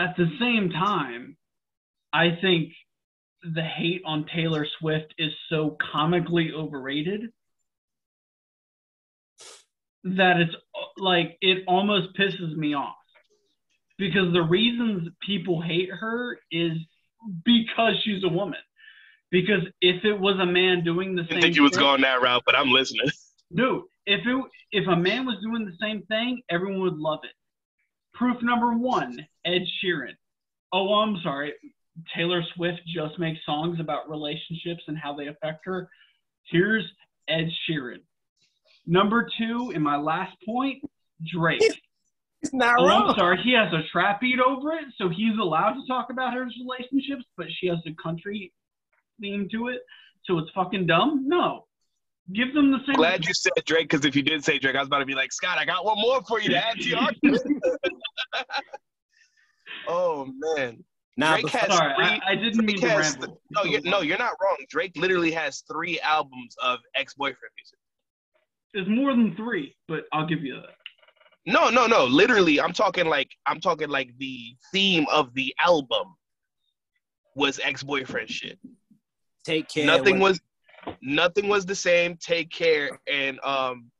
at the same time, I think the hate on Taylor Swift is so comically overrated that it's like it almost pisses me off because the reasons people hate her is because she's a woman. Because if it was a man doing the I same, didn't think you was thing- going that route, but I'm listening. Dude, if it if a man was doing the same thing, everyone would love it. Proof number one: Ed Sheeran. Oh, I'm sorry. Taylor Swift just makes songs about relationships and how they affect her. Here's Ed Sheeran. Number two, in my last point, Drake. It's not Oh, wrong. I'm sorry. He has a trap beat over it, so he's allowed to talk about his relationships, but she has a country theme to it, so it's fucking dumb. No, give them the same. Glad you said Drake, because if you did say Drake, I was about to be like, Scott, I got one more for you to add to your argument. oh man. Nah, Drake has Sorry, three. I, I didn't mean Drake to has ramble. no, you're, no, you're not wrong. Drake literally has three albums of ex-boyfriend music. It's more than three, but I'll give you that. No, no, no. Literally, I'm talking like I'm talking like the theme of the album was ex-boyfriend shit. take care. nothing what- was nothing was the same. Take care and um,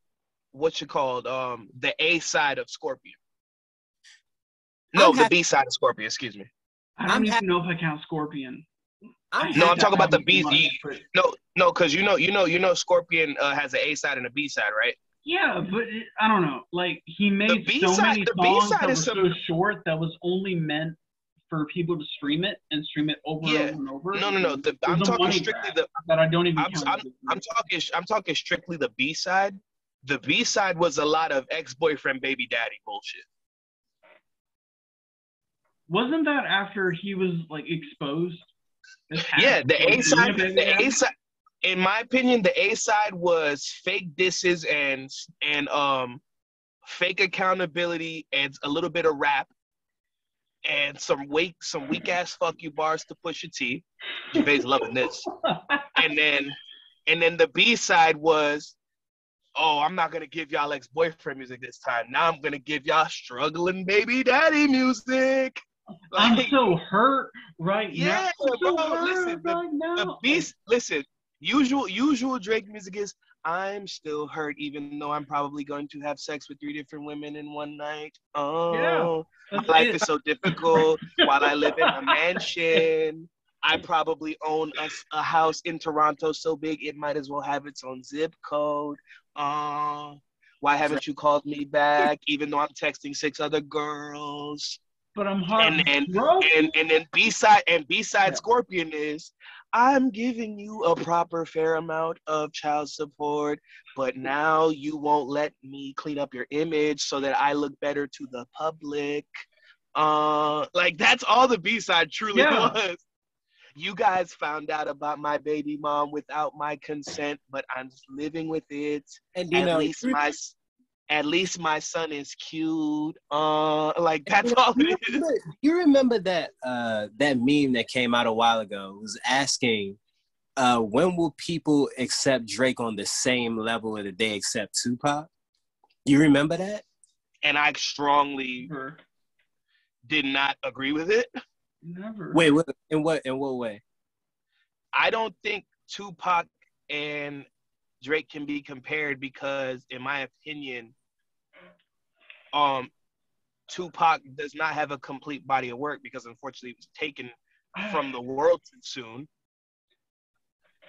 what you called um the A side of Scorpion. No, I'm the happy- B side of Scorpion. Excuse me. I don't I'm even happy- know if I count Scorpion. I'm No, I'm talking about the B- too much, you- but- No, no, because you know, you know, you know, Scorpion uh, has an A side and a B side, right? Yeah, but it, I don't know. Like he made so B-side- many the songs B-side that were is so short that was only meant for people to stream it and stream it over Yeah. and over and over. No, no, no. The, I'm talking strictly the. that I don't even I'm, count. I'm, as a I'm talking. I'm talking strictly the B side. The B side was a lot of ex-boyfriend, baby daddy bullshit. Wasn't that after he was like exposed? Yeah, the A side, the? A side. In my opinion, the A side was fake disses and and um, fake accountability and a little bit of rap, and some weak some weak ass fuck you bars to push your T. Javae's loving this. And then and then the B side was, oh, I'm not gonna give y'all ex boyfriend music this time. Now I'm gonna give y'all struggling baby daddy music. I'm Like, so hurt right Yeah, now. I'm so bro, listen, the- right the beast listen usual usual drake music is i'm still hurt even though i'm probably going to have sex with three different women in one night. Oh That's life it. is so difficult while i live in a mansion. I probably own a house in toronto so big it might as well have its own zip code. Oh why haven't you called me back even though i'm texting six other girls but I'm and- and- heartbroken. and and then B side and B side Yeah. Scorpion is I'm giving you a proper fair amount of child support, but now you won't let me clean up your image so that I look better to the public. Uh, like that's all the B side truly Yeah. was. You guys found out about my baby mom without my consent, but I'm just living with it. and you at know, least my s- at least my son is cute. Uh, like that's all you it is. remember, you remember that uh that meme that came out a while ago It was asking uh when will people accept Drake on the same level that they accept Tupac? You remember that? and I strongly Never. did not agree with it. Never. Wait, what in what in what way? I don't think Tupac and Drake can be compared because, in my opinion, um, Tupac does not have a complete body of work because unfortunately it was taken from the world too soon.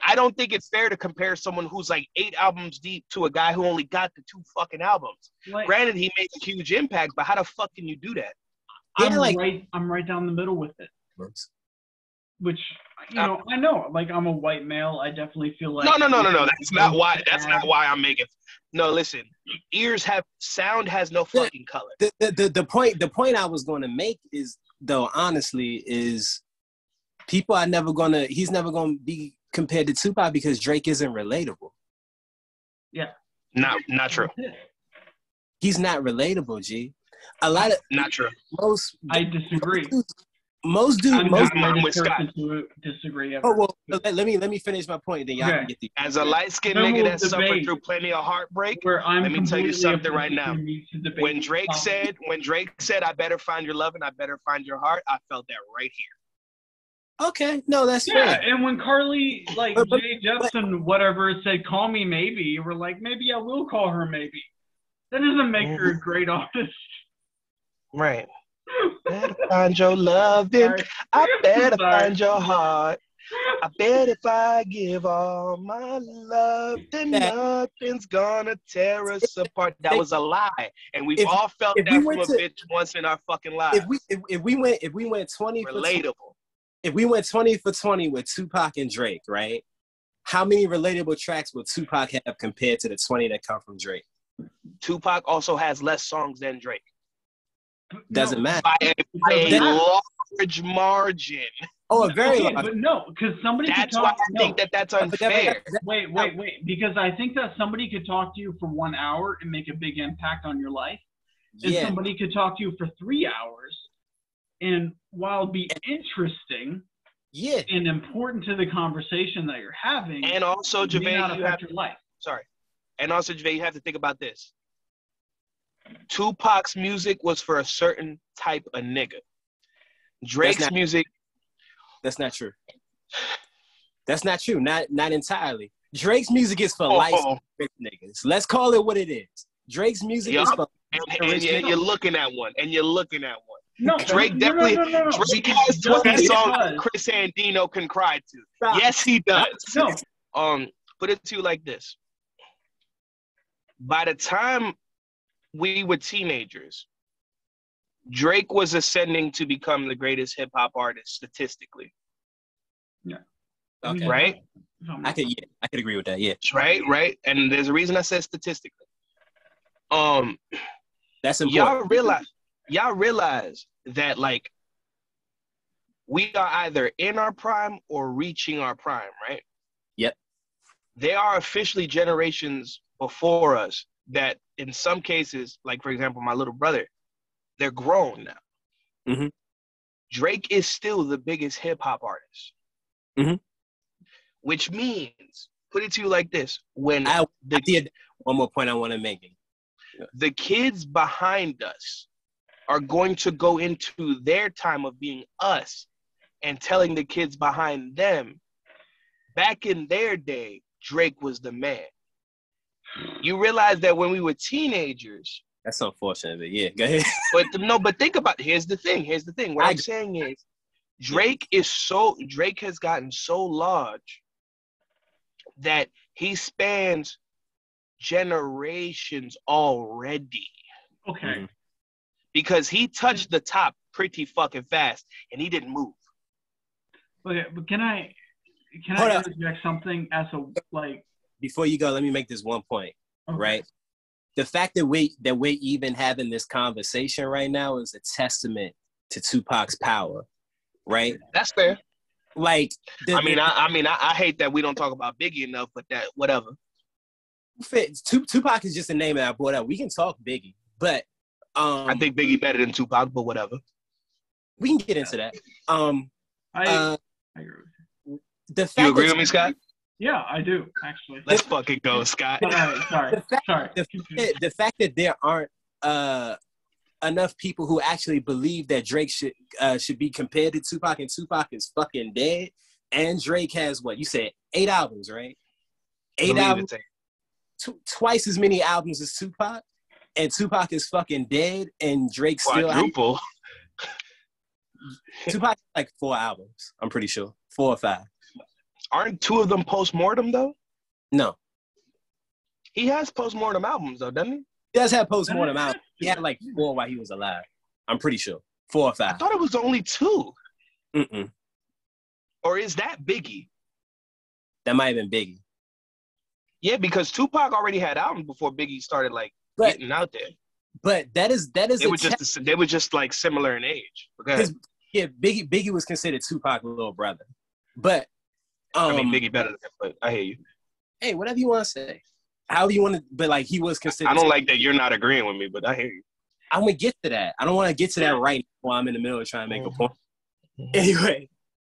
I don't think it's fair to compare someone who's like eight albums deep to a guy who only got the two fucking albums. Like, Granted, he made a huge impact, but how the fuck can you do that? I'm Yeah, like- right. I'm right down the middle with it. Which you uh, know, I know. Like I'm a white male. I definitely feel like no, no, no, no, no. That's not why. That's not why I'm making. No, listen. Ears have sound has no fucking color. The, the, the, the point the point I was going to make is though honestly is people are never gonna he's never gonna be compared to Tupac because Drake isn't relatable. Yeah. Not not true. He's not relatable, G. A lot of Not true. most I disagree. Most dudes, I'm most. not the I'm with Scott. disagree ever. Oh well, let, let me let me finish my point. Then y'all Okay. can get the. As a light skinned Then nigga we'll that suffered through plenty of heartbreak, Where I'm Let me tell you something right now. to me to debate when Drake said, when Drake said, "I better find your love and I better find your heart," I felt that right here. Okay, no, that's Yeah, fair. and when Carly, like But- but- Jay Jepsen, whatever, said, "Call me maybe," we're like, maybe I will call her maybe. That doesn't make her a mm-hmm. great artist. Right. Better find your love, then. I better find your heart. I bet if I give all my love, then That- nothing's gonna tear us apart. That was a lie, and we've If- all felt that we from a to- bitch once in our fucking lives. If we if, if we went if we went twenty for 20, Relatable. if we went twenty for twenty with Tupac and Drake, right? How many relatable tracks would Tupac have compared to the twenty that come from Drake? Tupac also has less songs than Drake Doesn't No, matter. by a, by a large margin. Oh, a very okay, large. but no, because somebody could That's talk. why I no, think that that's unfair. Wait, wait, wait. Because I think that somebody could talk to you for one hour and make a big impact on your life, and yeah, somebody could talk to you for three hours, and while be interesting yeah. and important to the conversation that you're having, And also, it Javae, you have affect your life. sorry. And also, Javae, you have to think about this. Tupac's music was for a certain type of nigga. Drake's not- music, That's not true. That's not true. Not not entirely. Drake's music is for Oh, light oh, niggas. Let's call it what it is. Drake's music is for and, and, you- and you're looking at one, and you're looking at one. No, Drake no, no, definitely- No, no, no, no. Drake has just 20 songs Chris Andino can cry to. Stop. Yes, he does. No, Um, put it to you like this. By the time we were teenagers, Drake was ascending to become the greatest hip hop artist statistically. Yeah. Okay. Right? I could yeah, I could agree with that. Yeah. Right, right. And there's a reason I said statistically. Um, That's important. y'all realize y'all realize that like we are either in our prime or reaching our prime, right? Yep. There are officially generations before us that in some cases, like for example, my little brother, they're grown now. Mhm. Drake is still the biggest hip hop artist. Mhm. Which means, put it to you like this: when I, the I did one more point I want to make. the kids behind us are going to go into their time of being us and telling the kids behind them back in their day drake was the man you realize that when we were teenagers That's unfortunate, but yeah, go ahead. but no but think about here's the thing here's the thing what I i'm saying is drake is so drake has gotten so large that he spans generations already okay. Mhm. because he touched the top pretty fucking fast and he didn't move. Okay, but can I can Hold I up. interject something as a like Before you go, let me make this one point. okay. Right. The fact that we that we're even having this conversation right now is a testament to Tupac's power. Right. That's fair. Like the, I mean, the- I, I mean, I, I hate that we don't talk about Biggie enough, but that whatever. fit- Tupac is just a name that I brought up. We can talk Biggie, but um, I think Biggie better than Tupac, but whatever. we can get into that. Um, I, uh, I agree. with you. the fact You agree that- with me, Scott? Yeah, I do actually. Let's fucking go, Scott. All right, sorry, The fact- sorry. the Continue. the fact that there aren't uh, enough people who actually believe that Drake should uh, should be compared to Tupac, and Tupac is fucking dead, and Drake has what you said eight albums, right? Eight Believe albums, it, tw- twice as many albums as Tupac, and Tupac is fucking dead, and Drake still Quadruple. Tupac has like four albums. I'm pretty sure four or five. Aren't two of them post mortem though? No, He has post mortem albums though, doesn't he? he does have post mortem albums. He had like four while he was alive. I'm pretty sure four or five. I thought it was only two. Mm-mm. Or is that Biggie? That might have been Biggie. Yeah, because Tupac already had albums before Biggie started like But getting out there. but that is that is They were te- just they were just like similar in age. Okay. Yeah, Biggie Biggie was considered Tupac's little brother. But um, I mean Biggie better than him, but I hear you. hey, whatever you want to say, however you want to, but like he was considered. I don't like that you're not agreeing with me, but I hear you. I'm gonna get to that. I don't want to get to that right now while I'm in the middle of trying to make a point. Anyway,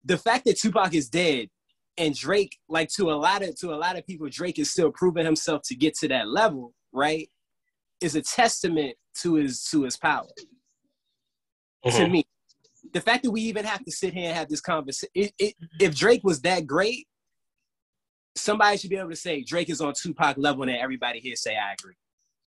the fact that Tupac is dead and Drake, like to a lot of to a lot of people, Drake is still proving himself to get to that level, right? Is a testament to his to his power. To Mhm. me, the fact that we even have to sit here and have this conversation, it, it, if Drake was that great, somebody should be able to say Drake is on Tupac level, and everybody here say I agree.